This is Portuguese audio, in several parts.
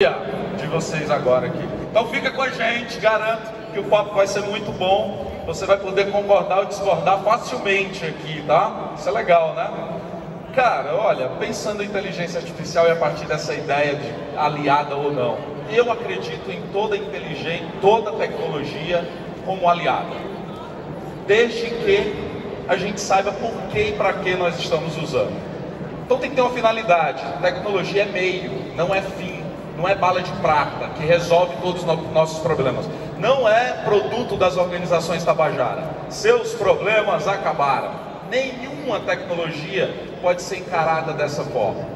de vocês agora aqui. Então fica com a gente, garanto que o papo vai ser muito bom. Você vai poder concordar ou discordar facilmente aqui, tá? Isso é legal, né? Cara, olha, pensando em inteligência artificial e a partir dessa ideia de aliada ou não, eu acredito em toda inteligência, toda tecnologia como aliada. Desde que a gente saiba por que e para que nós estamos usando. Então tem que ter uma finalidade. Tecnologia é meio, não é fim não é bala de prata que resolve todos os nossos problemas. Não é produto das organizações Tabajara. Seus problemas acabaram. Nenhuma tecnologia pode ser encarada dessa forma,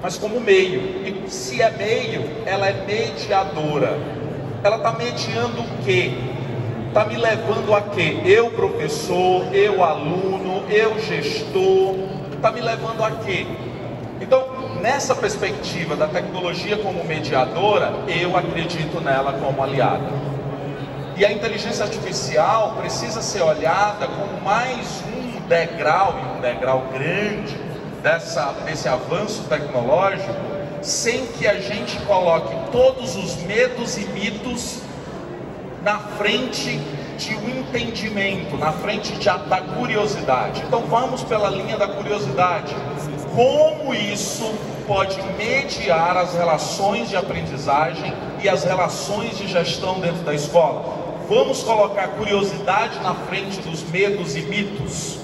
mas como meio. E se é meio, ela é mediadora. Ela está mediando o quê? Está me levando a quê? Eu, professor, eu, aluno, eu, gestor, está me levando a quê? Então, nessa perspectiva da tecnologia como mediadora, eu acredito nela como aliada. E a inteligência artificial precisa ser olhada como mais um degrau, e um degrau grande, dessa, desse avanço tecnológico, sem que a gente coloque todos os medos e mitos na frente de um entendimento, na frente de, da curiosidade. Então vamos pela linha da curiosidade. Como isso pode mediar as relações de aprendizagem e as relações de gestão dentro da escola. Vamos colocar curiosidade na frente dos medos e mitos,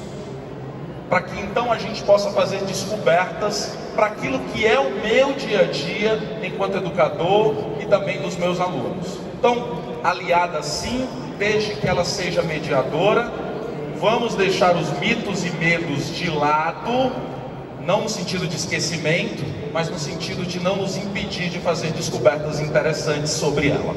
para que então a gente possa fazer descobertas para aquilo que é o meu dia a dia enquanto educador e também dos meus alunos. Então, aliada sim, desde que ela seja mediadora, vamos deixar os mitos e medos de lado não no sentido de esquecimento, mas no sentido de não nos impedir de fazer descobertas interessantes sobre ela.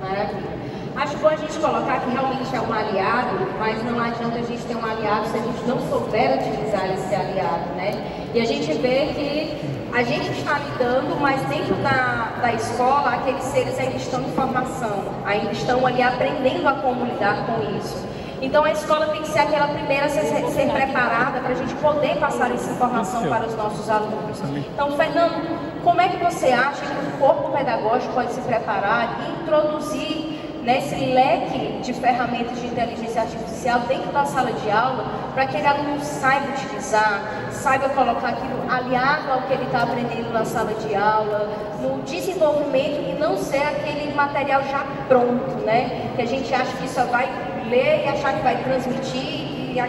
Maravilha. Acho bom a gente colocar que realmente é um aliado, mas não adianta a gente ter um aliado se a gente não souber utilizar esse aliado, né? E a gente vê que a gente está lidando, mas dentro da, da escola, aqueles seres ainda estão em formação, ainda estão ali aprendendo a como lidar com isso. Então a escola tem que ser aquela primeira a ser, ser preparada para a gente poder passar essa informação para os nossos alunos. Então, Fernando, como é que você acha que o corpo pedagógico pode se preparar e introduzir nesse leque de ferramentas de inteligência artificial dentro da sala de aula para que aquele aluno saiba utilizar, saiba colocar aquilo aliado ao que ele está aprendendo na sala de aula, no desenvolvimento e não ser aquele material já pronto, né? Que a gente acha que isso vai ler e achar que vai transmitir e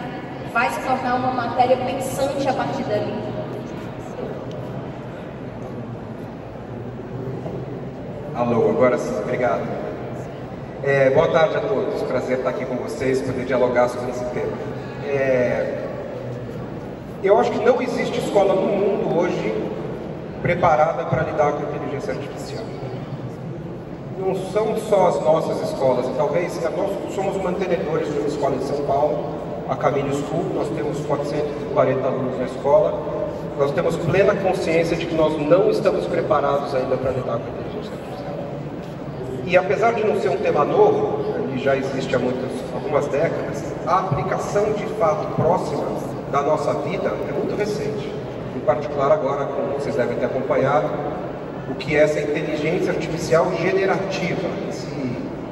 vai se tornar uma matéria pensante a partir dali. Alô, agora sim, obrigado. É, boa tarde a todos, prazer estar aqui com vocês, poder dialogar sobre esse tema. É, eu acho que não existe escola no mundo hoje preparada para lidar com a inteligência artificial não são só as nossas escolas, talvez nós somos mantenedores de uma escola em São Paulo, a Caminho School, nós temos 440 alunos na escola, nós temos plena consciência de que nós não estamos preparados ainda para lidar com a inteligência artificial. E apesar de não ser um tema novo, e já existe há muitas, algumas décadas, a aplicação de fato próxima da nossa vida é muito recente. Em particular agora, como vocês devem ter acompanhado, o que é essa inteligência artificial generativa,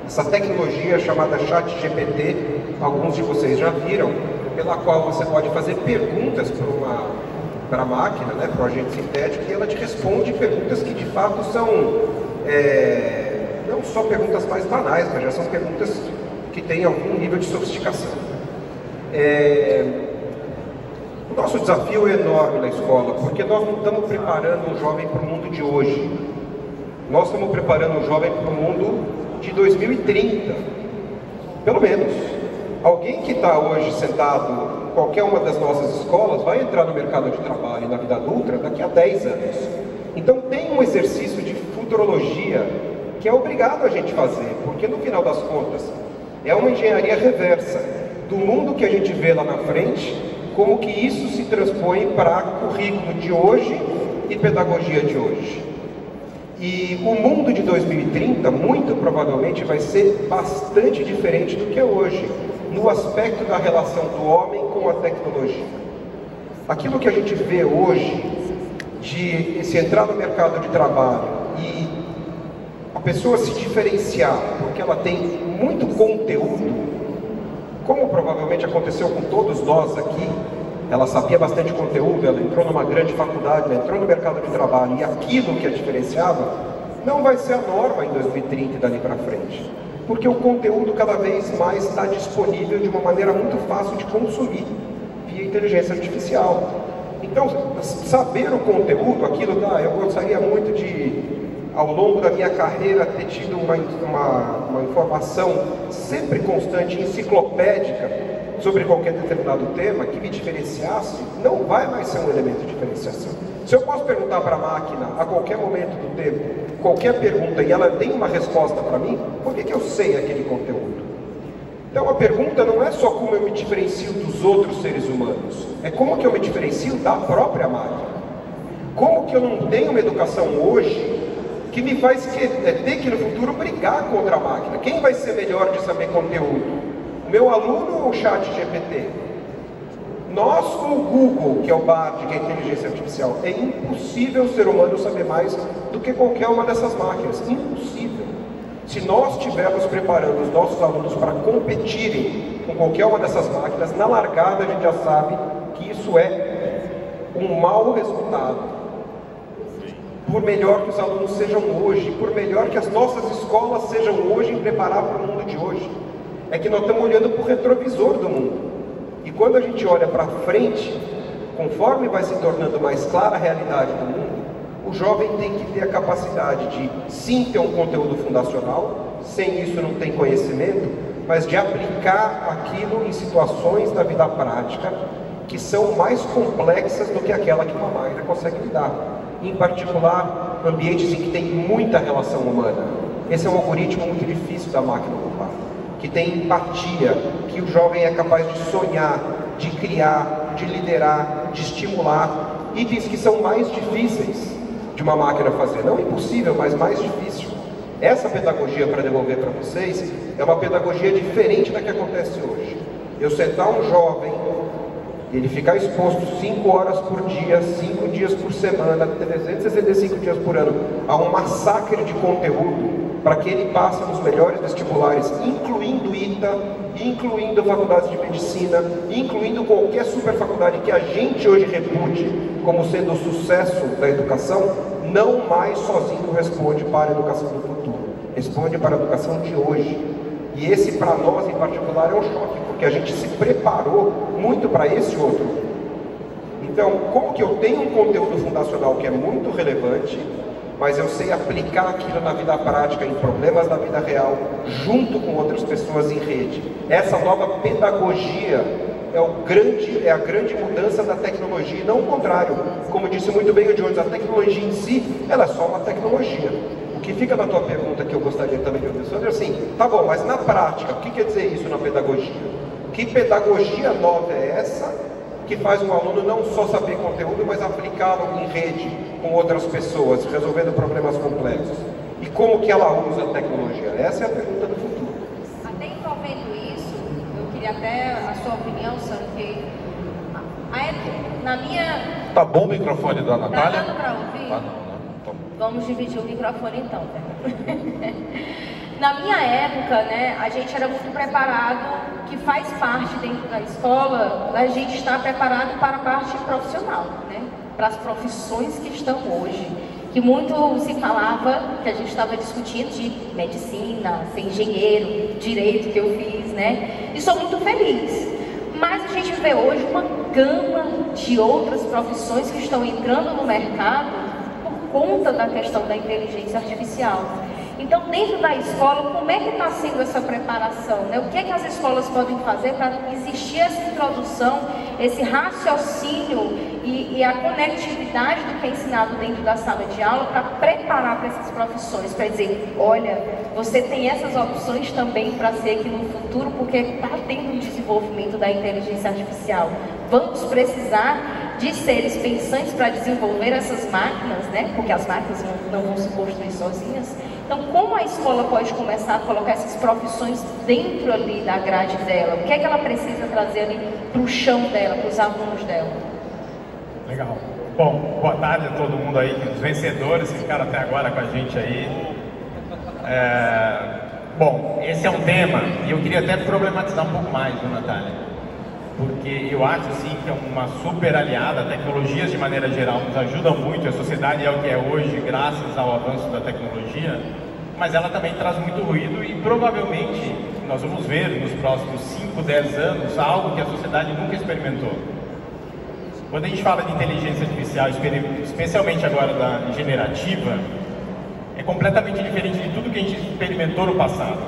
essa tecnologia chamada Chat GPT, alguns de vocês já viram, pela qual você pode fazer perguntas para uma para a máquina, né, para o agente sintético, e ela te responde perguntas que de fato são é, não só perguntas mais banais, mas já são perguntas que têm algum nível de sofisticação. É, nosso desafio é enorme na escola, porque nós não estamos preparando um jovem para o mundo de hoje. Nós estamos preparando um jovem para o mundo de 2030. Pelo menos. Alguém que está hoje sentado em qualquer uma das nossas escolas vai entrar no mercado de trabalho na vida adulta daqui a 10 anos. Então tem um exercício de futurologia que é obrigado a gente fazer, porque no final das contas é uma engenharia reversa do mundo que a gente vê lá na frente como que isso se transpõe para currículo de hoje e pedagogia de hoje. E o mundo de 2030, muito provavelmente, vai ser bastante diferente do que é hoje, no aspecto da relação do homem com a tecnologia. Aquilo que a gente vê hoje, de se entrar no mercado de trabalho e pessoa se diferenciar porque ela tem muito conteúdo, como provavelmente aconteceu com todos nós aqui, ela sabia bastante conteúdo, ela entrou numa grande faculdade, ela entrou no mercado de trabalho e aquilo que a diferenciava não vai ser a norma em 2030 e dali para frente. Porque o conteúdo cada vez mais está disponível de uma maneira muito fácil de consumir via inteligência artificial. Então, saber o conteúdo, aquilo, tá, eu gostaria muito de ao longo da minha carreira, ter tido uma, uma, uma informação sempre constante, enciclopédica, sobre qualquer determinado tema que me diferenciasse, não vai mais ser um elemento de diferenciação. Se eu posso perguntar para a máquina a qualquer momento do tempo, qualquer pergunta, e ela tem uma resposta para mim, por que, que eu sei aquele conteúdo? Então a pergunta não é só como eu me diferencio dos outros seres humanos, é como que eu me diferencio da própria máquina. Como que eu não tenho uma educação hoje que me faz que, é, ter que no futuro brigar contra a máquina. Quem vai ser melhor de saber conteúdo? Meu aluno ou o chat GPT? Nós ou o Google, que é o BART, que é inteligência artificial? É impossível o ser humano saber mais do que qualquer uma dessas máquinas. Impossível. Se nós estivermos preparando os nossos alunos para competirem com qualquer uma dessas máquinas, na largada a gente já sabe que isso é um mau resultado por melhor que os alunos sejam hoje, por melhor que as nossas escolas sejam hoje em preparar para o mundo de hoje, é que nós estamos olhando para o retrovisor do mundo. E quando a gente olha para frente, conforme vai se tornando mais clara a realidade do mundo, o jovem tem que ter a capacidade de sim ter um conteúdo fundacional, sem isso não tem conhecimento, mas de aplicar aquilo em situações da vida prática que são mais complexas do que aquela que uma máquina consegue lidar em particular ambientes em que tem muita relação humana. Esse é um algoritmo muito difícil da máquina ocupar, que tem empatia, que o jovem é capaz de sonhar, de criar, de liderar, de estimular, itens que são mais difíceis de uma máquina fazer. Não impossível, mas mais difícil. Essa pedagogia para devolver para vocês é uma pedagogia diferente da que acontece hoje. Eu sentar um jovem ele ficar exposto 5 horas por dia, 5 dias por semana, 365 dias por ano, a um massacre de conteúdo, para que ele passe nos melhores vestibulares, incluindo ITA, incluindo faculdades de medicina, incluindo qualquer super faculdade que a gente hoje repute como sendo o sucesso da educação, não mais sozinho responde para a educação do futuro, responde para a educação de hoje. E esse, para nós em particular, é um choque, porque a gente se preparou muito para esse outro. Então, como que eu tenho um conteúdo fundacional que é muito relevante, mas eu sei aplicar aquilo na vida prática, em problemas da vida real, junto com outras pessoas em rede. Essa nova pedagogia é, o grande, é a grande mudança da tecnologia, e não o contrário. Como disse muito bem o Jones, a tecnologia em si, ela é só uma tecnologia que fica na tua pergunta que eu gostaria também de ouvir, Sandra, assim, tá bom, mas na prática, o que quer dizer isso na pedagogia? Que pedagogia nova é essa que faz um aluno não só saber conteúdo, mas aplicá-lo em rede com outras pessoas, resolvendo problemas complexos? E como que ela usa a tecnologia? Essa é a pergunta do futuro. Até envolvendo isso, eu queria até a sua opinião, Sandra, que na minha... Tá bom o microfone da Natália? Tá dando para ouvir? Tá. Vamos dividir o microfone então. Né? Na minha época, né, a gente era muito preparado, que faz parte dentro da escola, a gente está preparado para a parte profissional, né, para as profissões que estão hoje. Que muito se falava, que a gente estava discutindo de medicina, ser engenheiro, direito que eu fiz, né? E sou muito feliz. Mas a gente vê hoje uma gama de outras profissões que estão entrando no mercado conta da questão da inteligência artificial. Então, dentro da escola, como é que está sendo essa preparação? Né? O que é que as escolas podem fazer para existir essa introdução, esse raciocínio e, e, a conectividade do que é ensinado dentro da sala de aula para preparar para essas profissões? Para dizer, olha, você tem essas opções também para ser aqui no futuro, porque está tendo um desenvolvimento da inteligência artificial. Vamos precisar de seres pensantes para desenvolver essas máquinas, né? Porque as máquinas não, não vão se construir sozinhas. Então, como a escola pode começar a colocar essas profissões dentro ali da grade dela? O que é que ela precisa trazer ali para o chão dela, para os alunos dela? Legal. Bom, boa tarde a todo mundo aí, os vencedores que ficaram até agora com a gente aí. É, bom, esse é um tema e eu queria até problematizar um pouco mais, viu, Natália? Porque eu acho sim que é uma super aliada, tecnologias de maneira geral nos ajudam muito, a sociedade é o que é hoje graças ao avanço da tecnologia, mas ela também traz muito ruído e provavelmente nós vamos ver nos próximos 5, 10 anos algo que a sociedade nunca experimentou. Quando a gente fala de inteligência artificial, especialmente agora da generativa, é completamente diferente de tudo que a gente experimentou no passado.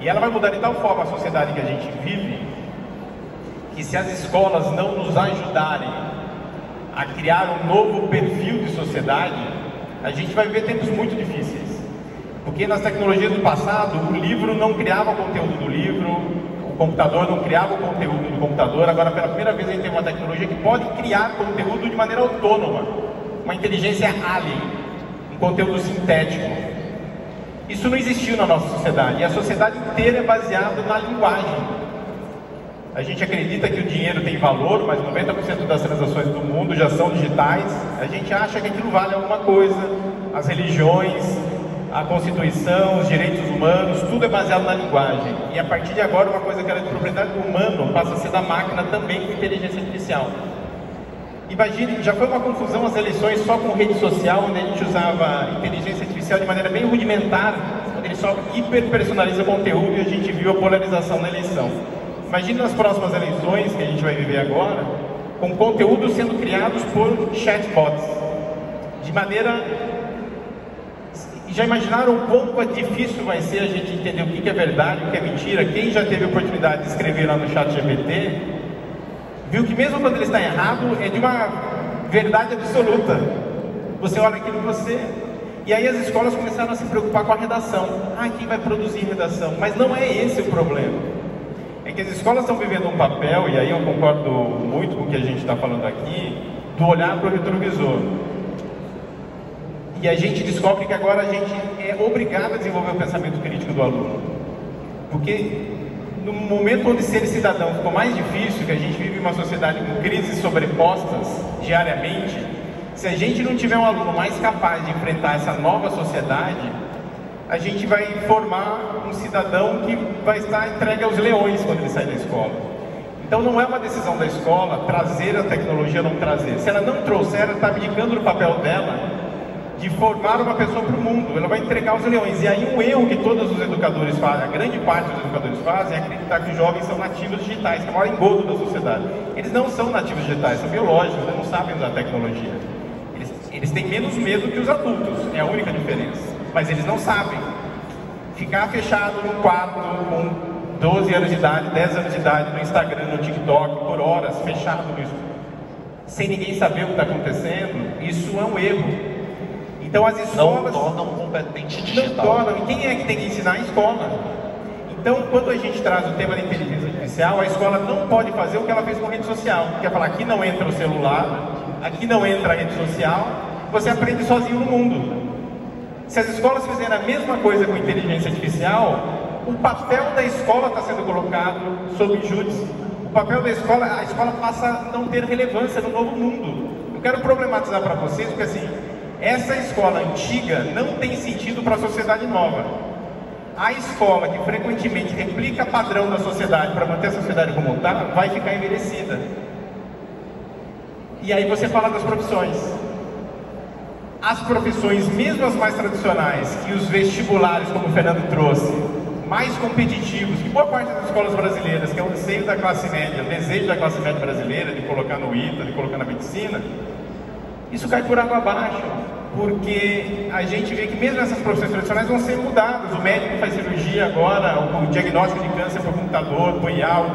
E ela vai mudar de tal forma a sociedade que a gente vive, que se as escolas não nos ajudarem a criar um novo perfil de sociedade, a gente vai viver tempos muito difíceis. Porque nas tecnologias do passado, o livro não criava o conteúdo do livro, o computador não criava o conteúdo do computador. Agora, pela primeira vez, a gente tem uma tecnologia que pode criar conteúdo de maneira autônoma, uma inteligência alien, um conteúdo sintético. Isso não existiu na nossa sociedade, e a sociedade inteira é baseada na linguagem. A gente acredita que o dinheiro tem valor, mas 90% das transações do mundo já são digitais. A gente acha que aquilo vale alguma coisa. As religiões, a Constituição, os direitos humanos, tudo é baseado na linguagem. E a partir de agora, uma coisa que era de propriedade do humano passa a ser da máquina também com inteligência artificial. Imagine, já foi uma confusão as eleições só com rede social, onde a gente usava inteligência artificial de maneira bem rudimentar, onde ele só hiperpersonaliza conteúdo e a gente viu a polarização na eleição. Imagine nas próximas eleições que a gente vai viver agora, com conteúdos sendo criados por chatbots, de maneira já imaginaram o quanto é difícil vai ser a gente entender o que é verdade, o que é mentira? Quem já teve oportunidade de escrever lá no chat GPT, viu que mesmo quando ele está errado, é de uma verdade absoluta. Você olha aquilo que você... E aí as escolas começaram a se preocupar com a redação. Ah, quem vai produzir redação? Mas não é esse o problema. Que as escolas estão vivendo um papel, e aí eu concordo muito com o que a gente está falando aqui, do olhar para o retrovisor. E a gente descobre que agora a gente é obrigado a desenvolver o pensamento crítico do aluno. Porque no momento onde ser cidadão ficou mais difícil, que a gente vive uma sociedade com crises sobrepostas diariamente, se a gente não tiver um aluno mais capaz de enfrentar essa nova sociedade, a gente vai formar um cidadão que vai estar entregue aos leões quando ele sai da escola. Então não é uma decisão da escola trazer a tecnologia ou não trazer. Se ela não trouxer, ela está abdicando do papel dela de formar uma pessoa para o mundo, ela vai entregar os leões. E aí um erro que todos os educadores fazem, a grande parte dos educadores fazem, é acreditar que os jovens são nativos digitais, que é o maior engodo da sociedade. Eles não são nativos digitais, são biológicos, eles não sabem usar tecnologia. Eles, eles têm menos medo que os adultos, é a única diferença. Mas eles não sabem. Ficar fechado num quarto com 12 anos de idade, 10 anos de idade, no Instagram, no TikTok, por horas, fechado nisso, sem ninguém saber o que está acontecendo, isso é um erro. Então as escolas. Não tornam competente digital. Não tornam. E quem é que tem que ensinar? A escola. Então, quando a gente traz o tema da inteligência artificial, a escola não pode fazer o que ela fez com a rede social. Quer falar, aqui não entra o celular, aqui não entra a rede social, você aprende sozinho no mundo. Se as escolas fizerem a mesma coisa com inteligência artificial, o papel da escola está sendo colocado sob júdice. O papel da escola, a escola passa a não ter relevância no novo mundo. Eu quero problematizar para vocês, porque assim, essa escola antiga não tem sentido para a sociedade nova. A escola que frequentemente replica padrão da sociedade para manter a sociedade como está, vai ficar envelhecida. E aí você fala das profissões. As profissões, mesmo as mais tradicionais, que os vestibulares, como o Fernando trouxe, mais competitivos, que boa parte das escolas brasileiras, que é o desejo da classe média, o desejo da classe média brasileira de colocar no ITA, de colocar na medicina, isso cai por água abaixo, porque a gente vê que mesmo essas profissões tradicionais vão ser mudadas. O médico faz cirurgia agora, o diagnóstico de câncer por computador, por IAL,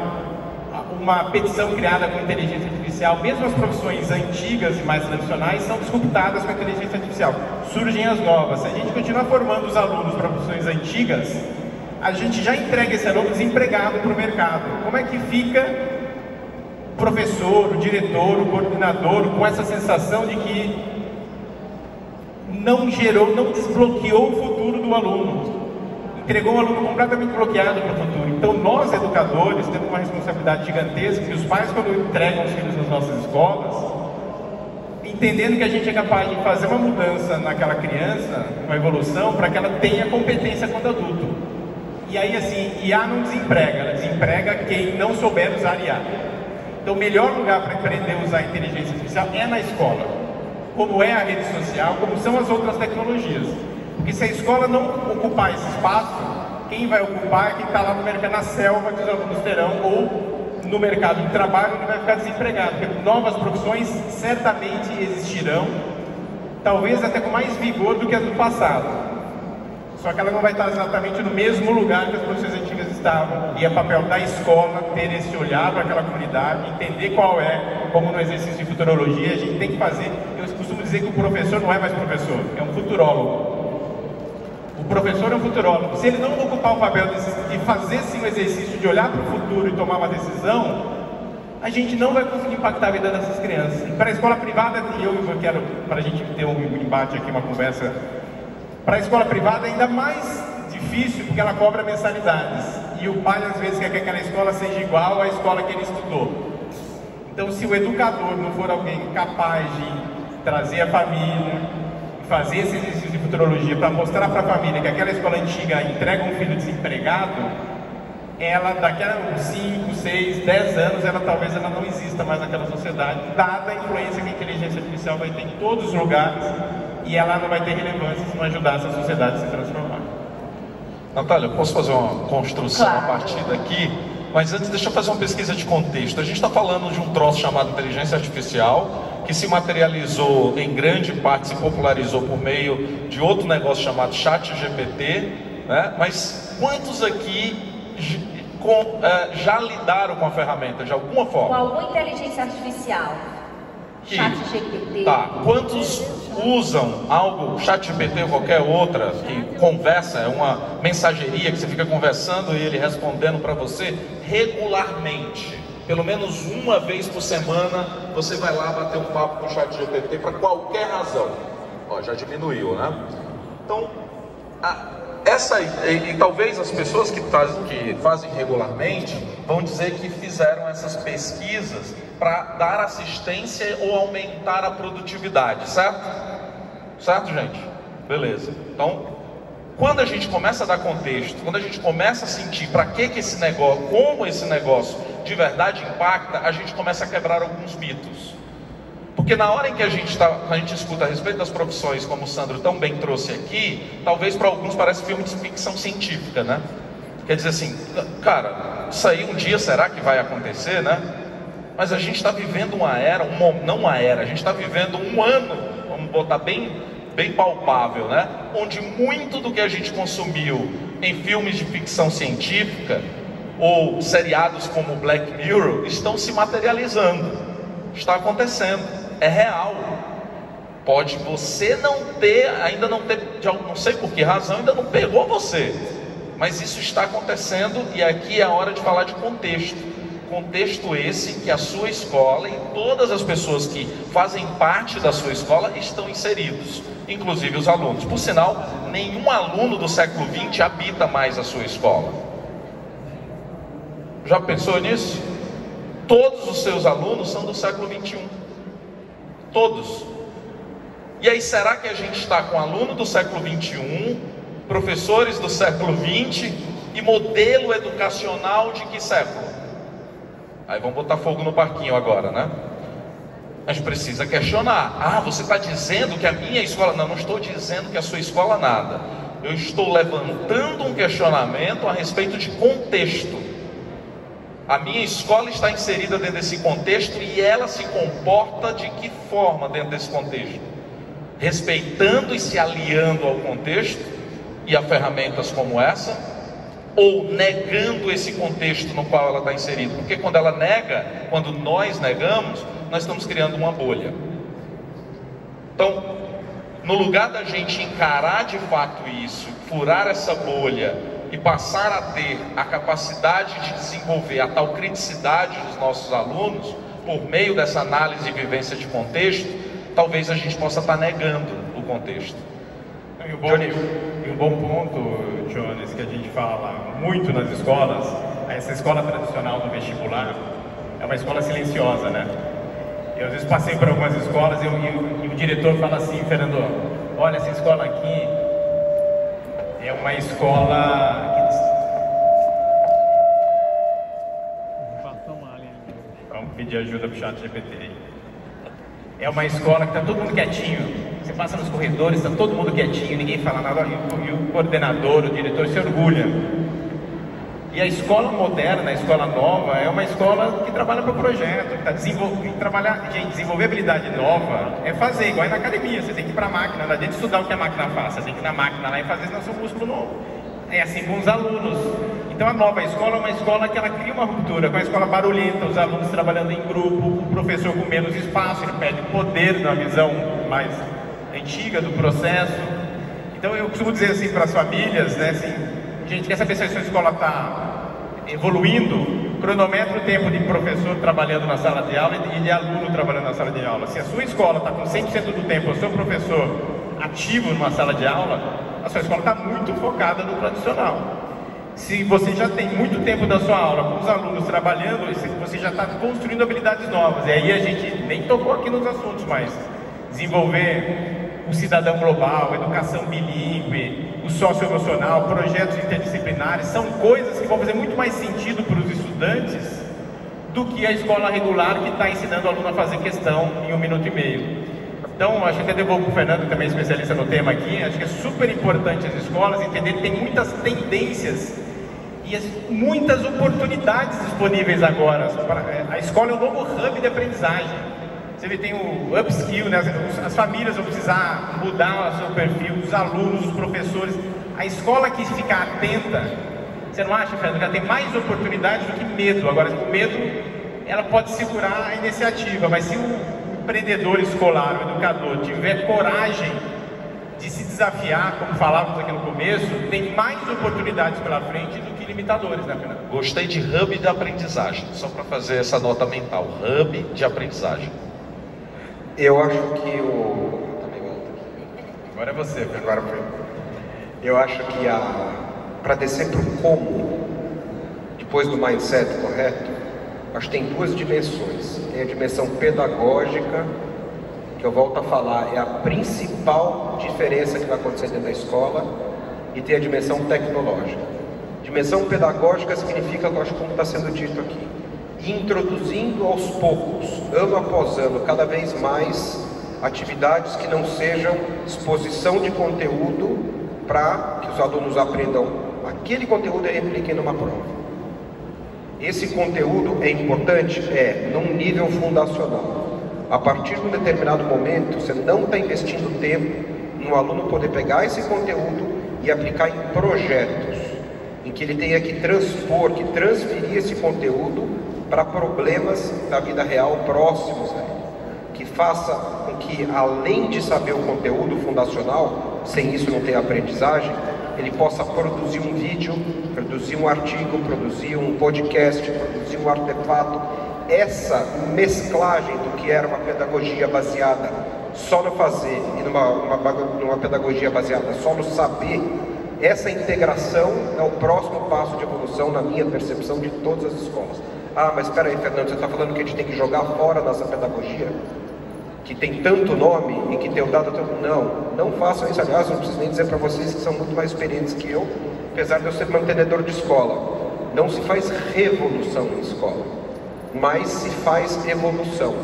uma petição criada com inteligência artificial, mesmo as profissões antigas e mais tradicionais são disruptadas com a inteligência artificial. Surgem as novas. Se a gente continuar formando os alunos para profissões antigas, a gente já entrega esse aluno desempregado para o mercado. Como é que fica professor, o diretor, o coordenador, com essa sensação de que não gerou, não desbloqueou o futuro do aluno. Entregou o aluno completamente bloqueado para o futuro. Então, nós, educadores, temos uma responsabilidade gigantesca que os pais, quando entregam os filhos nas nossas escolas, entendendo que a gente é capaz de fazer uma mudança naquela criança, uma evolução, para que ela tenha competência quando adulto. E aí, assim, IA não desemprega, ela desemprega quem não souber usar IA. Então, o melhor lugar para aprender a usar a inteligência artificial é na escola. Como é a rede social, como são as outras tecnologias. Porque se a escola não ocupar esse espaço, quem vai ocupar quem está lá no mercado, na selva que os alunos terão, ou no mercado de trabalho, ele vai ficar desempregado. Porque novas profissões certamente existirão, talvez até com mais vigor do que as do passado. Só que ela não vai estar exatamente no mesmo lugar que as profissões antigas estavam. E é papel da escola ter esse olhar para aquela comunidade, entender qual é, como no exercício de futurologia, a gente tem que fazer. Eu costumo dizer que o professor não é mais professor, é um futurólogo. Professor é um futurólogo. Se ele não ocupar o papel de fazer sim o exercício de olhar para o futuro e tomar uma decisão, a gente não vai conseguir impactar a vida dessas crianças. E para a escola privada, e eu quero, para a gente ter um embate aqui, uma conversa para a escola privada é ainda mais difícil porque ela cobra mensalidades. E o pai às vezes quer que aquela escola seja igual à escola que ele estudou. Então se o educador não for alguém capaz de trazer a família, fazer esse exercício futurologia para mostrar para a família que aquela escola antiga entrega um filho desempregado, ela daqui a 5, 6, 10 anos, ela talvez ela não exista mais naquela sociedade, dada a influência que a inteligência artificial vai ter em todos os lugares e ela não vai ter relevância se não ajudar essa sociedade a se transformar. Natália, eu posso fazer uma construção claro. a partir daqui? Mas antes, deixa eu fazer uma pesquisa de contexto. A gente está falando de um troço chamado inteligência artificial, que se materializou em grande parte, se popularizou por meio de outro negócio chamado Chat GPT, né? mas quantos aqui com, eh, já lidaram com a ferramenta de alguma forma? Com alguma inteligência artificial? que, chat GPT. Tá, quantos usam algo, chat GPT ou qualquer outra, que conversa, é uma mensageria que você fica conversando e ele respondendo para você regularmente? Pelo menos uma vez por semana você vai lá bater um papo com o chat GPT para qualquer razão. Ó, já diminuiu, né? Então, a, essa e, e, talvez as pessoas que, faz, que fazem regularmente vão dizer que fizeram essas pesquisas para dar assistência ou aumentar a produtividade, certo? Certo, gente? Beleza. Então, quando a gente começa a dar contexto, quando a gente começa a sentir para que, que esse negócio, como esse negócio de verdade impacta, a gente começa a quebrar alguns mitos. Porque na hora em que a gente, tá, a gente escuta a respeito das profissões, como o Sandro tão bem trouxe aqui, talvez para alguns pareça filme de ficção científica, né? Quer dizer assim, cara, isso aí um dia será que vai acontecer, né? Mas a gente está vivendo uma era, um, não uma era, a gente está vivendo um ano, vamos botar bem, bem palpável, né? Onde muito do que a gente consumiu em filmes de ficção científica ou seriados como Black Mirror estão se materializando, está acontecendo, é real. Pode você não ter, ainda não ter, não sei por que razão, ainda não pegou você, mas isso está acontecendo e aqui é a hora de falar de contexto. Contexto esse que a sua escola e todas as pessoas que fazem parte da sua escola estão inseridos, inclusive os alunos. Por sinal, nenhum aluno do século XX habita mais a sua escola. Já pensou nisso? Todos os seus alunos são do século XXI. Todos. E aí, será que a gente está com aluno do século XXI, professores do século XX e modelo educacional de que século? Aí vamos botar fogo no parquinho agora, né? A gente precisa questionar. Ah, você está dizendo que a minha escola. Não, não estou dizendo que a sua escola nada. Eu estou levantando um questionamento a respeito de contexto. A minha escola está inserida dentro desse contexto e ela se comporta de que forma dentro desse contexto? Respeitando e se aliando ao contexto e a ferramentas como essa, ou negando esse contexto no qual ela está inserida. Porque quando ela nega, quando nós negamos, nós estamos criando uma bolha. Então, no lugar da gente encarar de fato isso, furar essa bolha e passar a ter a capacidade de desenvolver a tal criticidade dos nossos alunos, por meio dessa análise e vivência de contexto, talvez a gente possa estar negando o contexto. E um bom, e um bom ponto, Jones, que a gente fala muito nas escolas, essa escola tradicional do vestibular é uma escola silenciosa, né? Eu às vezes passei por algumas escolas e, eu, e, e o diretor fala assim, Fernando, olha, essa escola aqui é uma escola Vamos pedir ajuda para o chat GPT. É uma escola que está todo mundo quietinho. Você passa nos corredores, está todo mundo quietinho, ninguém fala nada. E o, coordenador, o diretor se orgulha. E a escola moderna, a escola nova, é uma escola que trabalha para projeto, que está desenvolvendo, trabalhar, gente, desenvolver habilidade nova é fazer, igual é na academia, você tem que ir para a máquina, não adianta estudar o que a máquina faz, você tem que ir na máquina lá e fazer senão seu músculo novo. É assim com os alunos. Então a nova escola é uma escola que ela cria uma ruptura com a escola barulhenta, os alunos trabalhando em grupo, o professor com menos espaço, ele perde poder na visão mais antiga do processo. Então eu costumo dizer assim para as famílias, né, assim, gente, quer saber se a sua escola está evoluindo? Cronometra o tempo de professor trabalhando na sala de aula e de aluno trabalhando na sala de aula. Se a sua escola está com 100% do tempo, o seu professor ativo numa sala de aula, a sua escola está muito focada no tradicional. Se você já tem muito tempo da sua aula com os alunos trabalhando, você já está construindo habilidades novas. E aí a gente nem tocou aqui nos assuntos, mas desenvolver o cidadão global, educação bilíngue, o socioemocional, projetos interdisciplinares, são coisas que vão fazer muito mais sentido para os estudantes do que a escola regular que está ensinando o aluno a fazer questão em um minuto e meio. Então, acho que até devolvo para o Fernando, também é especialista no tema aqui, acho que é super importante as escolas entenderem que tem muitas tendências e muitas oportunidades disponíveis agora. A escola é um novo hub de aprendizagem. Você tem o upskill, né? as famílias vão precisar mudar o seu perfil, os alunos, os professores. A escola que ficar atenta, você não acha, Fernando, que ela tem mais oportunidades do que medo? Agora, o medo, ela pode segurar a iniciativa, mas se o empreendedor escolar, o educador, tiver coragem de se desafiar, como falávamos aqui no começo, tem mais oportunidades pela frente do que limitadores, né, Fernando? Gostei de hub de aprendizagem, só para fazer essa nota mental. Hub de aprendizagem. Eu acho que o. Agora é você. Agora foi. Eu acho que a. Para descer para o como, depois do mindset correto, Acho que tem duas dimensões. Tem a dimensão pedagógica, que eu volto a falar, é a principal diferença que vai acontecer dentro da escola, e tem a dimensão tecnológica. Dimensão pedagógica significa, eu acho como está sendo dito aqui, introduzindo aos poucos, ano após ano, cada vez mais atividades que não sejam exposição de conteúdo para que os alunos aprendam aquele conteúdo e repliquem numa prova. Esse conteúdo é importante? É, num nível fundacional. A partir de um determinado momento, você não está investindo tempo no aluno poder pegar esse conteúdo e aplicar em projetos, em que ele tenha que transpor, que transferir esse conteúdo para problemas da vida real próximos a ele. Que faça com que, além de saber o conteúdo fundacional, sem isso não ter aprendizagem, ele possa produzir um vídeo, produzir um artigo, produzir um podcast, produzir um artefato. Essa mesclagem do que era uma pedagogia baseada só no fazer e numa, uma, numa pedagogia baseada só no saber, essa integração é o próximo passo de evolução, na minha percepção, de todas as escolas. Ah, mas espera aí, Fernando, você está falando que a gente tem que jogar fora nossa pedagogia? que tem tanto nome e que tem o dado tanto. Não, não façam isso. Aliás, não preciso nem dizer para vocês que são muito mais experientes que eu, apesar de eu ser mantenedor de escola. Não se faz revolução em escola, mas se faz evolução.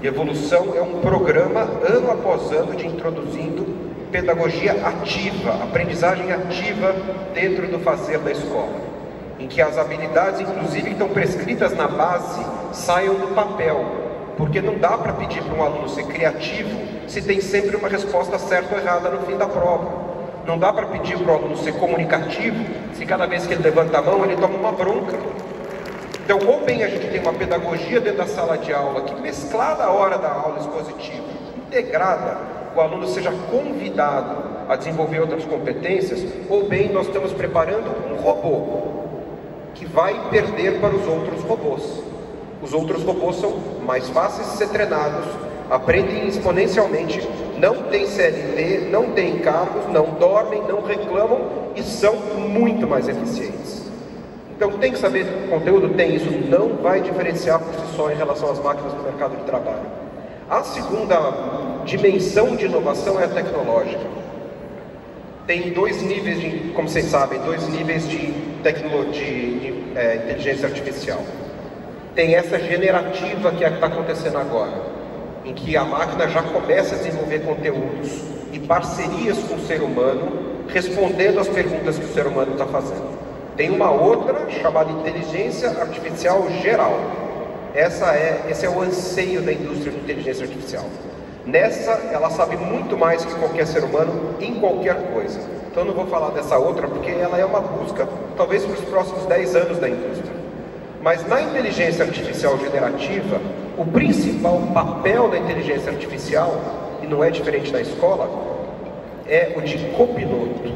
E evolução é um programa, ano após ano, de introduzindo pedagogia ativa, aprendizagem ativa dentro do fazer da escola, em que as habilidades, inclusive, que estão prescritas na base, saiam do papel porque não dá para pedir para um aluno ser criativo se tem sempre uma resposta certa ou errada no fim da prova. Não dá para pedir para o aluno ser comunicativo se cada vez que ele levanta a mão ele toma uma bronca. Então, ou bem a gente tem uma pedagogia dentro da sala de aula que mesclada a hora da aula expositiva, integrada, o aluno seja convidado a desenvolver outras competências, ou bem nós estamos preparando um robô que vai perder para os outros robôs. Os outros robôs são mais fáceis de ser treinados, aprendem exponencialmente, não têm CLT, não têm cargos, não dormem, não reclamam e são muito mais eficientes. Então tem que saber conteúdo? Tem, isso não vai diferenciar por si só em relação às máquinas do mercado de trabalho. A segunda dimensão de inovação é a tecnológica. Tem dois níveis, de, como vocês sabem, dois níveis de, tecnologia, de, de é, inteligência artificial. Tem essa generativa que é está acontecendo agora, em que a máquina já começa a desenvolver conteúdos e parcerias com o ser humano, respondendo às perguntas que o ser humano está fazendo. Tem uma outra chamada inteligência artificial geral. Essa é, esse é o anseio da indústria de inteligência artificial. Nessa, ela sabe muito mais que qualquer ser humano em qualquer coisa. Então, eu não vou falar dessa outra porque ela é uma busca, talvez para os próximos 10 anos da indústria. Mas na inteligência artificial generativa, o principal papel da inteligência artificial, e não é diferente na escola, é o de copiloto,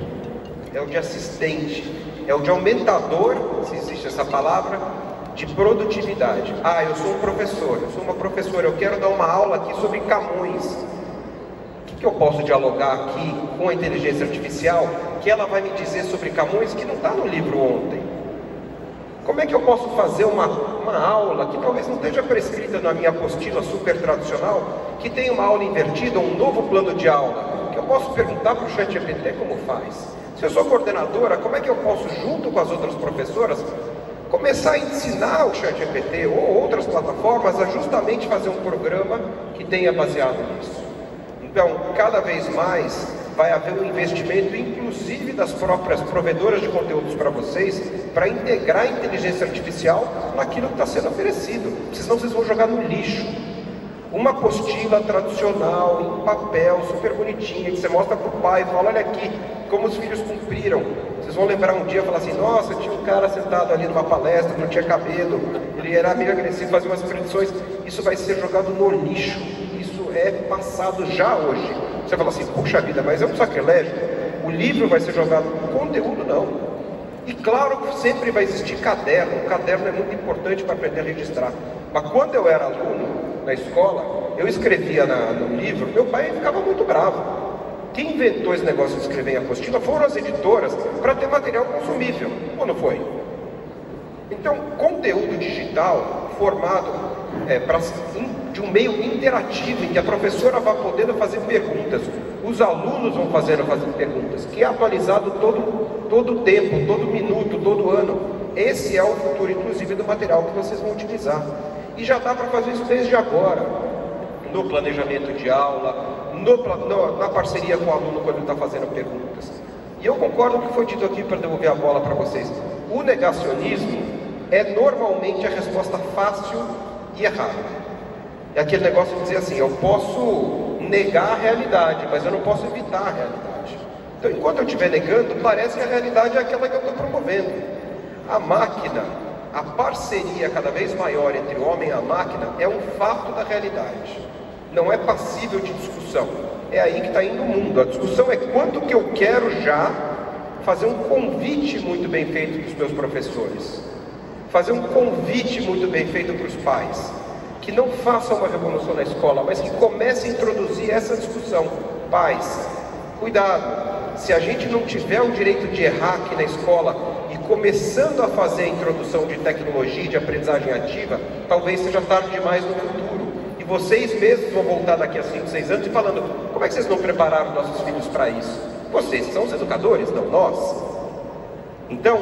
é o de assistente, é o de aumentador, se existe essa palavra, de produtividade. Ah, eu sou um professor, eu sou uma professora, eu quero dar uma aula aqui sobre Camões. O que, que eu posso dialogar aqui com a inteligência artificial que ela vai me dizer sobre Camões que não está no livro ontem? Como é que eu posso fazer uma, uma aula que talvez não esteja prescrita na minha apostila super tradicional, que tem uma aula invertida, um novo plano de aula, que eu posso perguntar para o chat como faz? Se eu sou coordenadora, como é que eu posso, junto com as outras professoras, começar a ensinar o ChatGPT ou outras plataformas a justamente fazer um programa que tenha baseado nisso. Então, cada vez mais vai haver um investimento, inclusive das próprias provedoras de conteúdos para vocês, para integrar a inteligência artificial naquilo que está sendo oferecido. Senão vocês vão jogar no lixo. Uma apostila tradicional, em papel, super bonitinha, que você mostra para o pai e fala, olha aqui, como os filhos cumpriram. Vocês vão lembrar um dia e falar assim, nossa, tinha um cara sentado ali numa palestra, não tinha cabelo, ele era meio agressivo, fazia umas predições. Isso vai ser jogado no lixo. Isso é passado já hoje. Você fala assim, puxa vida, mas é um sacrilégio. O livro vai ser jogado, o conteúdo não. E claro que sempre vai existir caderno. O caderno é muito importante para aprender a registrar. Mas quando eu era aluno na escola, eu escrevia na, no livro, meu pai ficava muito bravo. Quem inventou esse negócio de escrever em apostila foram as editoras para ter material consumível, ou não foi? Então, conteúdo digital formado é, pra, de um meio interativo em que a professora vai podendo fazer perguntas, os alunos vão fazendo fazer perguntas, que é atualizado todo todo tempo, todo minuto, todo ano. Esse é o futuro, inclusive, do material que vocês vão utilizar. E já dá para fazer isso desde agora, no planejamento de aula, no, no, na parceria com o aluno quando ele está fazendo perguntas. E eu concordo com o que foi dito aqui para devolver a bola para vocês. O negacionismo é normalmente a resposta fácil e errada. É aquele negócio de dizer assim, eu posso negar a realidade, mas eu não posso evitar a realidade. Então, enquanto eu estiver negando, parece que a realidade é aquela que eu estou promovendo. A máquina, a parceria cada vez maior entre o homem e a máquina é um fato da realidade não é passível de discussão. É aí que está indo o mundo. A discussão é quanto que eu quero já fazer um convite muito bem feito para os meus professores, fazer um convite muito bem feito para os pais, que não façam uma revolução na escola, mas que comecem a introduzir essa discussão. Pais, cuidado, se a gente não tiver o direito de errar aqui na escola e começando a fazer a introdução de tecnologia de aprendizagem ativa, talvez seja tarde demais no futuro vocês mesmos vão voltar daqui a 5, 6 anos e falando: como é que vocês não prepararam nossos filhos para isso? Vocês são os educadores, não nós. Então,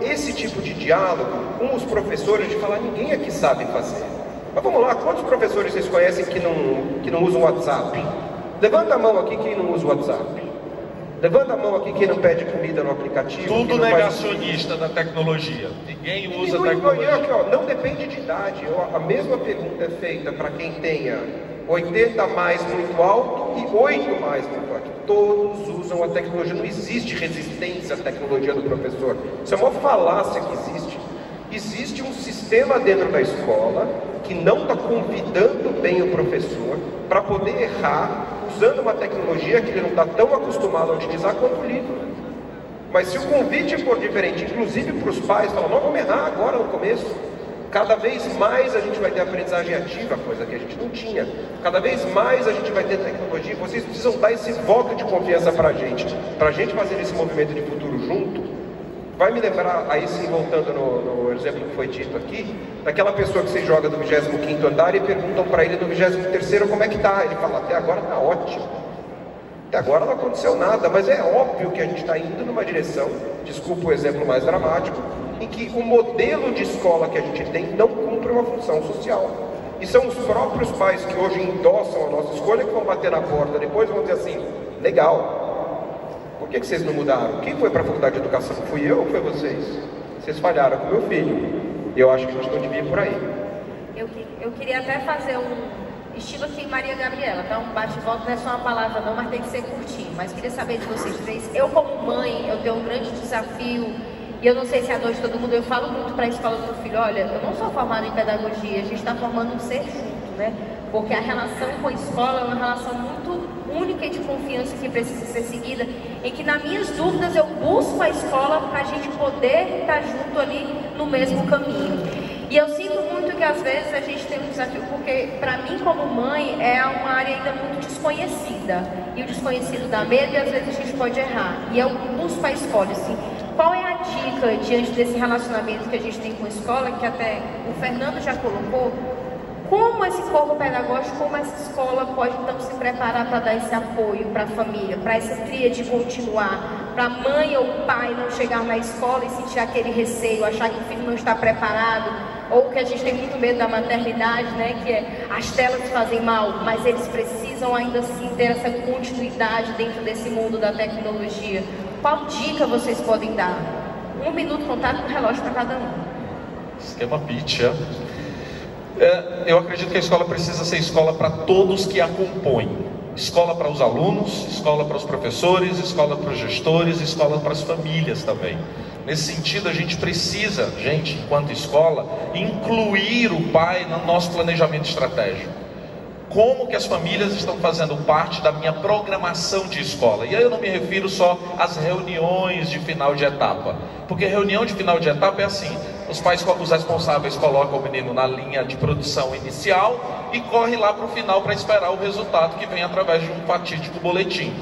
esse tipo de diálogo com os professores, de falar: ninguém aqui sabe fazer. Mas vamos lá, quantos professores vocês conhecem que não, que não usam WhatsApp? Levanta a mão aqui quem não usa WhatsApp. Levanta a mão aqui quem não pede comida no aplicativo. Tudo negacionista faz... da tecnologia. Ninguém usa e tecnologia. Aqui, ó, não depende de idade. a mesma pergunta é feita para quem tenha 80 mais muito alto e 8 mais muito alto. Todos usam a tecnologia. Não existe resistência à tecnologia do professor. Isso é uma falácia que existe. Existe um sistema dentro da escola que não está convidando bem o professor para poder errar usando uma tecnologia que ele não está tão acostumado a utilizar quanto o livro. Mas se o convite for diferente, inclusive para os pais, falam, nós vamos errar agora no começo. Cada vez mais a gente vai ter aprendizagem ativa, coisa que a gente não tinha. Cada vez mais a gente vai ter tecnologia. Vocês precisam dar esse voto de confiança para a gente. Para a gente fazer esse movimento de futuro junto, vai me lembrar, aí sim, voltando no, no exemplo que foi dito aqui, daquela pessoa que você joga do 25 andar e perguntam para ele no 23 como é que tá. Ele fala, até agora tá ótimo. Até agora não aconteceu nada, mas é óbvio que a gente está indo numa direção, desculpa o exemplo mais dramático, em que o modelo de escola que a gente tem não cumpre uma função social. E são os próprios pais que hoje endossam a nossa escolha que vão bater na porta depois vão dizer assim: legal, por que, que vocês não mudaram? Quem foi para a faculdade de educação? Fui eu ou foi vocês? Vocês falharam com meu filho. E eu acho que a gente não devia ir por aí. Eu, eu queria até fazer um estilo aqui Maria Gabriela, tá? Um bate-volta não é só uma palavra não, mas tem que ser curtinho. Mas queria saber de vocês três. Eu como mãe, eu tenho um grande desafio e eu não sei se é a dor de todo mundo, eu falo muito para escola do meu filho, olha, eu não sou formada em pedagogia, a gente está formando um ser junto, né? Porque a relação com a escola é uma relação muito única e de confiança que precisa ser seguida, em que nas minhas dúvidas eu busco a escola para a gente poder estar tá junto ali no mesmo caminho. E eu sinto muito que às vezes a gente tem um desafio, porque para mim como mãe é uma área ainda muito desconhecida. E o desconhecido dá medo e às vezes a gente pode errar. E eu busco a escola, assim, qual é a dica diante desse relacionamento que a gente tem com a escola, que até o Fernando já colocou? Como esse corpo pedagógico, como essa escola pode então se preparar para dar esse apoio para a família, para essa tríade continuar, para a mãe ou o pai não chegar na escola e sentir aquele receio, achar que o filho não está preparado, ou que a gente tem muito medo da maternidade, né? Que é as telas fazem mal, mas eles precisam ainda assim ter essa continuidade dentro desse mundo da tecnologia. Qual dica vocês podem dar? Um minuto contato com o relógio para cada um. Esquema pitch, é? É? Eu acredito que a escola precisa ser escola para todos que a compõem. Escola para os alunos, escola para os professores, escola para os gestores, escola para as famílias também. Nesse sentido, a gente precisa, gente, enquanto escola, incluir o pai no nosso planejamento estratégico como que as famílias estão fazendo parte da minha programação de escola. E aí eu não me refiro só às reuniões de final de etapa, porque reunião de final de etapa é assim: os pais, os responsáveis colocam o menino na linha de produção inicial e corre lá para o final para esperar o resultado que vem através de um fatídico boletim.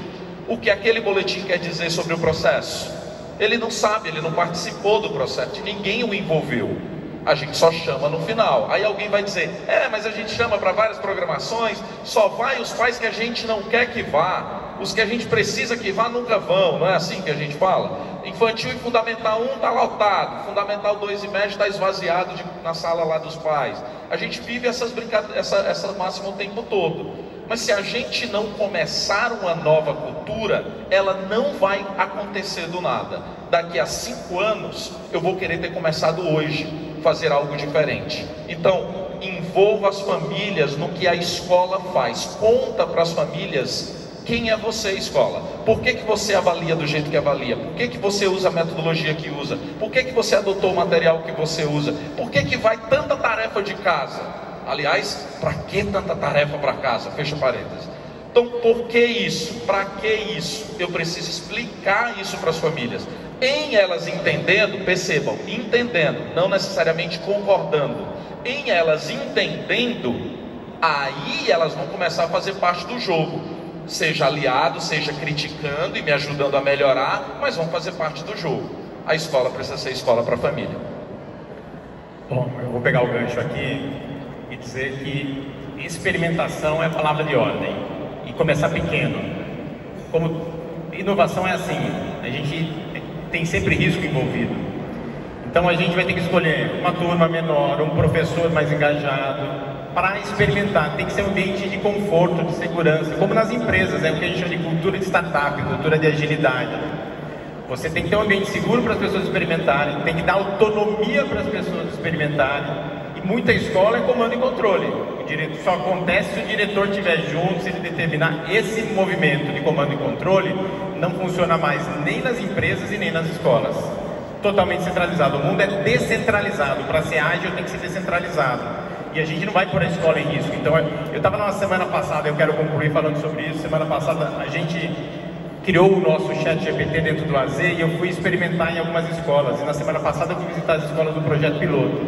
O que aquele boletim quer dizer sobre o processo? Ele não sabe, ele não participou do processo, ninguém o envolveu a gente só chama no final. Aí alguém vai dizer: é, mas a gente chama para várias programações, só vai os pais que a gente não quer que vá, os que a gente precisa que vá nunca vão, não é assim que a gente fala? Infantil e Fundamental 1 está lotado, Fundamental 2 e médio está esvaziado de, na sala lá dos pais. A gente vive essas brincadeiras, essa, essa máxima o tempo todo. Mas se a gente não começar uma nova cultura, ela não vai acontecer do nada. Daqui a cinco anos, eu vou querer ter começado hoje, fazer algo diferente. Então, envolva as famílias no que a escola faz. Conta para as famílias quem é você, escola? Por que, que você avalia do jeito que avalia? Por que, que você usa a metodologia que usa? Por que, que você adotou o material que você usa? Por que, que vai tanta tarefa de casa? Aliás, para que tanta tarefa para casa? Fecha parênteses. Então, por que isso? Para que isso? Eu preciso explicar isso para as famílias. Em elas entendendo, percebam, entendendo, não necessariamente concordando. Em elas entendendo, aí elas vão começar a fazer parte do jogo. Seja aliado, seja criticando e me ajudando a melhorar, mas vão fazer parte do jogo. A escola precisa ser escola para a família. Bom, eu vou pegar o gancho aqui e dizer que experimentação é palavra de ordem e começar pequeno. Como inovação é assim, a gente tem sempre risco envolvido. Então a gente vai ter que escolher uma turma menor, um professor mais engajado para experimentar. Tem que ser um ambiente de conforto, de segurança, como nas empresas, é o que a gente chama de cultura de startup, cultura de agilidade. Você tem que ter um ambiente seguro para as pessoas experimentarem, tem que dar autonomia para as pessoas experimentarem muita escola é comando e controle. O direito só acontece se o diretor estiver junto, se ele determinar esse movimento de comando e controle, não funciona mais nem nas empresas e nem nas escolas. Totalmente centralizado. O mundo é descentralizado. Para ser ágil tem que ser descentralizado. E a gente não vai pôr a escola em risco. Então, eu estava na semana passada, eu quero concluir falando sobre isso. Semana passada a gente criou o nosso chat GPT dentro do AZ e eu fui experimentar em algumas escolas. E na semana passada eu fui visitar as escolas do projeto piloto.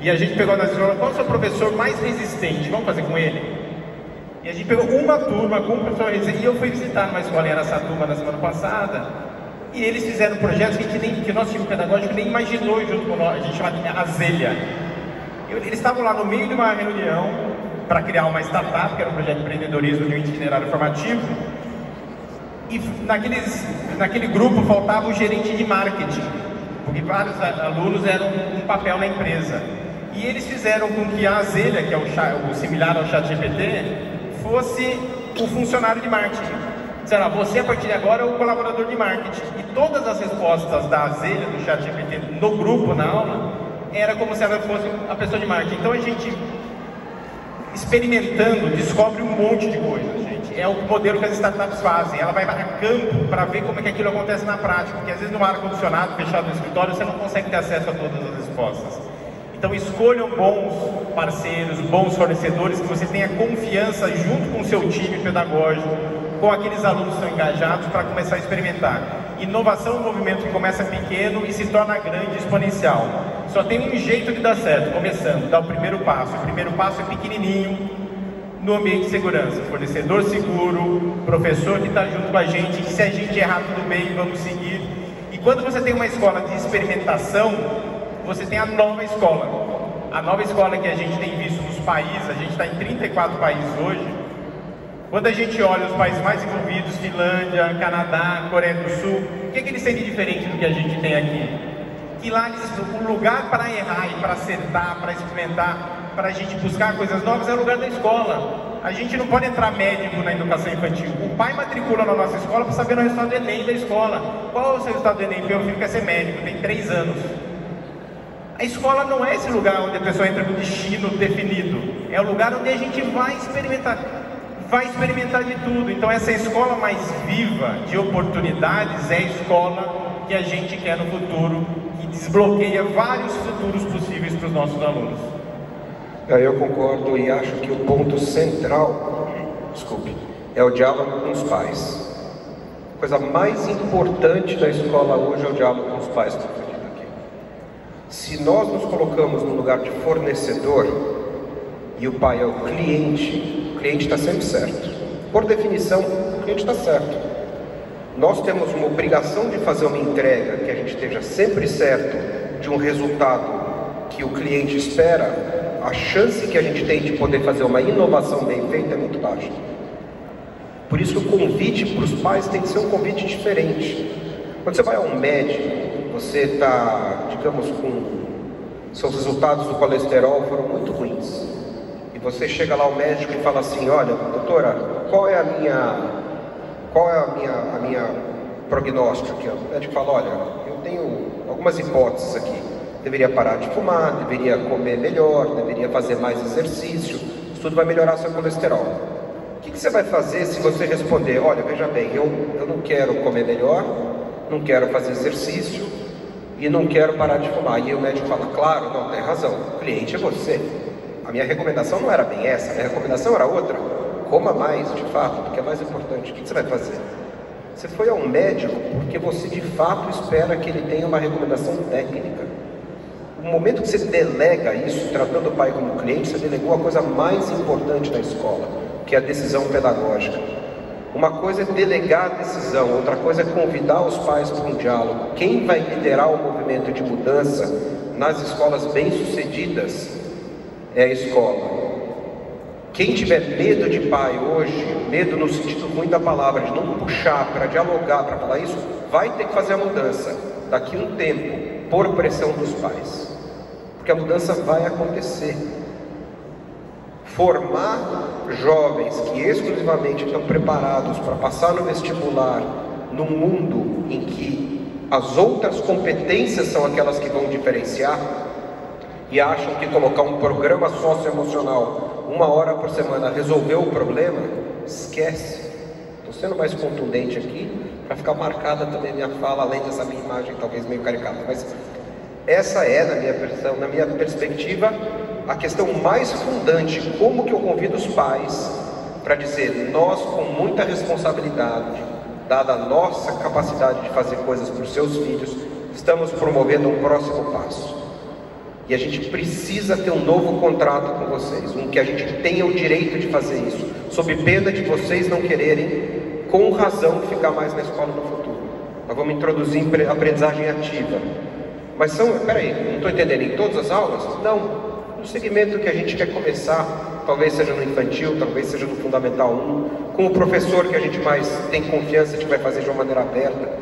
E a gente pegou nas escolas, qual é o seu professor mais resistente? Vamos fazer com ele? E a gente pegou uma turma com um professor resistente. E eu fui visitar uma escola em Araçatuba na semana passada. E eles fizeram projetos que, nem, que o nosso time pedagógico nem imaginou junto com nós, a gente chama de Azelha. Eles estavam lá no meio de uma reunião para criar uma startup, que era um projeto de empreendedorismo de um itinerário formativo, e naqueles, naquele grupo faltava o gerente de marketing, porque vários alunos eram um papel na empresa. E eles fizeram com que a Azelha, que é o, o similar ao chat GPT, fosse o funcionário de marketing. Disseram, ah, você a partir de agora é o colaborador de marketing. E todas as respostas da Azelha, do chat GPT, no grupo, na aula, era como se ela fosse a pessoa de marketing. Então a gente, experimentando, descobre um monte de coisas, gente. É o modelo que as startups fazem. Ela vai para campo para ver como é que aquilo acontece na prática. Porque às vezes no ar-condicionado, fechado no escritório, você não consegue ter acesso a todas as respostas. Então escolham bons parceiros, bons fornecedores, que você tenha confiança junto com o seu time pedagógico, com aqueles alunos que estão engajados para começar a experimentar. Inovação é um movimento que começa pequeno e se torna grande exponencial. Só tem um jeito de dar certo, começando, dar o primeiro passo. O primeiro passo é pequenininho, no ambiente de segurança. Fornecedor seguro, professor que está junto com a gente, que se a gente errar tudo bem, vamos seguir. E quando você tem uma escola de experimentação, você tem a nova escola. A nova escola que a gente tem visto nos países, a gente está em 34 países hoje. Quando a gente olha os países mais envolvidos, Finlândia, Canadá, Coreia do Sul, o que, é que eles têm de diferente do que a gente tem aqui? Que lá o lugar para errar e para acertar, para experimentar, para a gente buscar coisas novas é o lugar da escola. A gente não pode entrar médico na educação infantil. O pai matricula na nossa escola para saber o resultado do Enem da escola. Qual é o seu resultado do Enem? Meu filho quer ser médico, tem três anos. A escola não é esse lugar onde a pessoa entra com destino definido. É o lugar onde a gente vai experimentar, vai experimentar de tudo. Então essa escola mais viva de oportunidades é a escola que a gente quer no futuro, desbloqueia vários futuros possíveis para os nossos alunos. Eu concordo e acho que o ponto central, desculpe, é o diálogo com os pais. A coisa mais importante da escola hoje é o diálogo com os pais. Se nós nos colocamos no lugar de fornecedor e o pai é o cliente, o cliente está sempre certo. Por definição, o cliente está certo. Nós temos uma obrigação de fazer uma entrega que a gente esteja sempre certo de um resultado que o cliente espera. A chance que a gente tem de poder fazer uma inovação bem feita é muito baixa. Por isso que o convite para os pais tem que ser um convite diferente. Quando você vai a um médico, você está, digamos, com seus resultados do colesterol foram muito ruins. E você chega lá ao médico e fala assim, olha, doutora, qual é a minha, qual é a minha, a minha prognóstico aqui? O médico fala, olha, eu tenho algumas hipóteses aqui. Deveria parar de fumar, deveria comer melhor, deveria fazer mais exercício, isso tudo vai melhorar seu colesterol. O que, que você vai fazer se você responder, olha, veja bem, eu, eu não quero comer melhor, não quero fazer exercício, e não quero parar de fumar. E o médico fala, claro, não, tem razão, o cliente é você. A minha recomendação não era bem essa, a minha recomendação era outra. Coma mais, de fato, porque é mais importante. O que você vai fazer? Você foi a um médico porque você de fato espera que ele tenha uma recomendação técnica. No momento que você delega isso, tratando o pai como cliente, você delegou a coisa mais importante da escola, que é a decisão pedagógica. Uma coisa é delegar a decisão, outra coisa é convidar os pais para um diálogo. Quem vai liderar o movimento de mudança nas escolas bem-sucedidas é a escola. Quem tiver medo de pai hoje, medo no sentido ruim da palavra, de não puxar para dialogar, para falar isso, vai ter que fazer a mudança daqui a um tempo, por pressão dos pais. Porque a mudança vai acontecer formar jovens que exclusivamente estão preparados para passar no vestibular num mundo em que as outras competências são aquelas que vão diferenciar e acham que colocar um programa socioemocional uma hora por semana resolveu o problema, esquece. Estou sendo mais contundente aqui para ficar marcada também minha fala, além dessa minha imagem talvez meio caricata, mas essa é, na minha, na minha perspectiva, a questão mais fundante, como que eu convido os pais para dizer, nós com muita responsabilidade, dada a nossa capacidade de fazer coisas para os seus filhos, estamos promovendo um próximo passo. E a gente precisa ter um novo contrato com vocês, um que a gente tenha o direito de fazer isso, sob pena de vocês não quererem, com razão, ficar mais na escola no futuro. Nós vamos introduzir aprendizagem ativa. Mas são, peraí, não estou entendendo, em todas as aulas? Não. No segmento que a gente quer começar, talvez seja no infantil, talvez seja no Fundamental 1, com o professor que a gente mais tem confiança de que vai fazer de uma maneira aberta.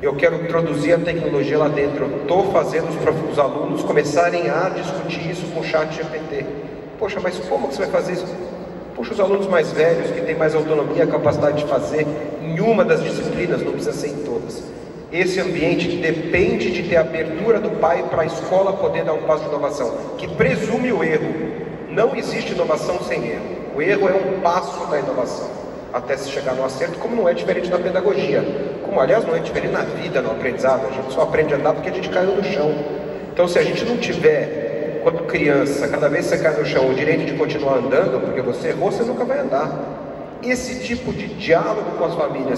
Eu quero introduzir a tecnologia lá dentro. Eu estou fazendo os, os, alunos começarem a discutir isso com o chat GPT. Poxa, mas como que você vai fazer isso? Puxa os alunos mais velhos, que têm mais autonomia, capacidade de fazer em uma das disciplinas, não precisa ser em todas. Esse ambiente que depende de ter abertura do pai para a escola poder dar um passo de inovação, que presume o erro. Não existe inovação sem erro. O erro é um passo da inovação até se chegar no acerto, como não é diferente na pedagogia. Como, aliás, não é diferente na vida, no aprendizado. A gente só aprende a andar porque a gente caiu no chão. Então, se a gente não tiver, quando criança, cada vez que você cai no chão, o direito de continuar andando, porque você errou, você nunca vai andar. Esse tipo de diálogo com as famílias